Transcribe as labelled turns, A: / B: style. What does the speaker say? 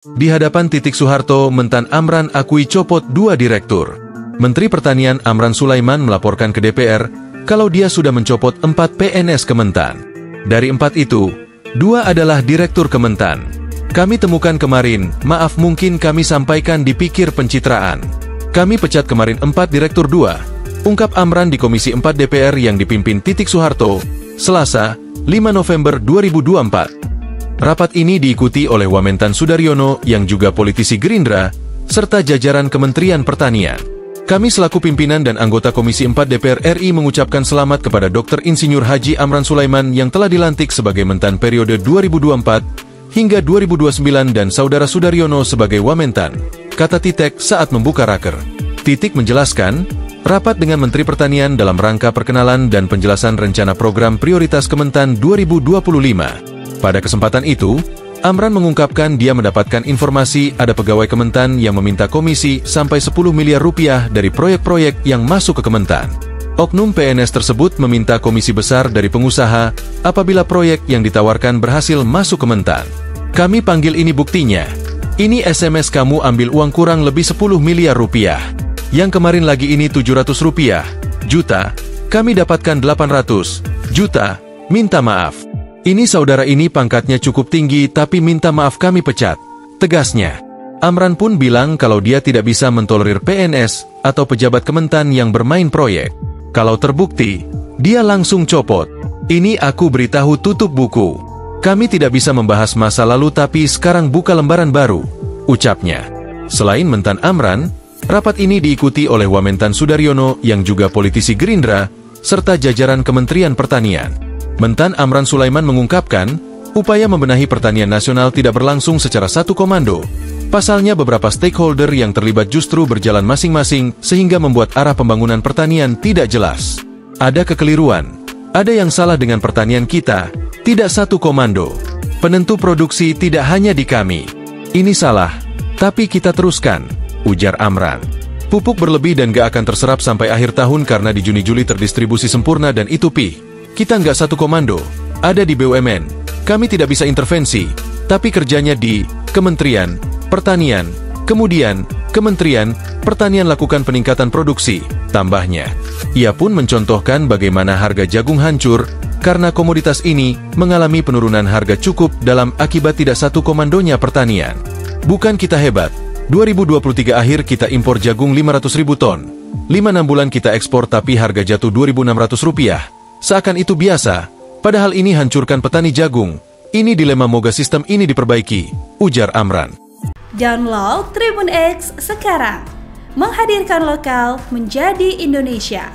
A: Di hadapan Titik Soeharto, Mentan Amran akui copot dua direktur. Menteri Pertanian Amran Sulaiman melaporkan ke DPR kalau dia sudah mencopot empat PNS Kementan. Dari empat itu, dua adalah direktur Kementan. Kami temukan kemarin, maaf mungkin kami sampaikan di pikir pencitraan. Kami pecat kemarin empat direktur dua, ungkap Amran di Komisi 4 DPR yang dipimpin Titik Soeharto, Selasa, 5 November 2024. Rapat ini diikuti oleh Wamentan Sudaryono yang juga politisi Gerindra, serta jajaran Kementerian Pertanian. Kami selaku pimpinan dan anggota Komisi 4 DPR RI mengucapkan selamat kepada Dr. Insinyur Haji Amran Sulaiman yang telah dilantik sebagai mentan periode 2024 hingga 2029 dan Saudara Sudaryono sebagai Wamentan, kata Titek saat membuka raker. Titik menjelaskan, rapat dengan Menteri Pertanian dalam rangka perkenalan dan penjelasan rencana program prioritas Kementan 2025. Pada kesempatan itu, Amran mengungkapkan dia mendapatkan informasi ada pegawai Kementan yang meminta komisi sampai 10 miliar rupiah dari proyek-proyek yang masuk ke Kementan. Oknum PNS tersebut meminta komisi besar dari pengusaha apabila proyek yang ditawarkan berhasil masuk Kementan. Kami panggil ini buktinya. Ini SMS kamu ambil uang kurang lebih 10 miliar rupiah. Yang kemarin lagi ini 700 rupiah, juta, kami dapatkan 800, juta, minta maaf. Ini saudara ini pangkatnya cukup tinggi tapi minta maaf kami pecat. Tegasnya. Amran pun bilang kalau dia tidak bisa mentolerir PNS atau pejabat Kementan yang bermain proyek. Kalau terbukti, dia langsung copot. Ini aku beritahu tutup buku. Kami tidak bisa membahas masa lalu tapi sekarang buka lembaran baru, ucapnya. Selain Mentan Amran, rapat ini diikuti oleh Wamentan Sudaryono yang juga politisi Gerindra, serta jajaran Kementerian Pertanian. Mentan Amran Sulaiman mengungkapkan, upaya membenahi pertanian nasional tidak berlangsung secara satu komando. Pasalnya beberapa stakeholder yang terlibat justru berjalan masing-masing sehingga membuat arah pembangunan pertanian tidak jelas. Ada kekeliruan, ada yang salah dengan pertanian kita, tidak satu komando. Penentu produksi tidak hanya di kami. Ini salah, tapi kita teruskan, ujar Amran. Pupuk berlebih dan gak akan terserap sampai akhir tahun karena di Juni-Juli terdistribusi sempurna dan itu pi. Kita nggak satu komando, ada di BUMN. Kami tidak bisa intervensi, tapi kerjanya di Kementerian Pertanian. Kemudian, Kementerian Pertanian lakukan peningkatan produksi, tambahnya. Ia pun mencontohkan bagaimana harga jagung hancur karena komoditas ini mengalami penurunan harga cukup dalam akibat tidak satu komandonya pertanian. Bukan kita hebat, 2023 akhir kita impor jagung 500 ribu ton. 5-6 bulan kita ekspor tapi harga jatuh 2.600 rupiah. Seakan itu biasa, padahal ini hancurkan petani jagung. Ini dilema moga sistem ini diperbaiki, ujar Amran.
B: Download Tribun X sekarang, menghadirkan lokal menjadi Indonesia.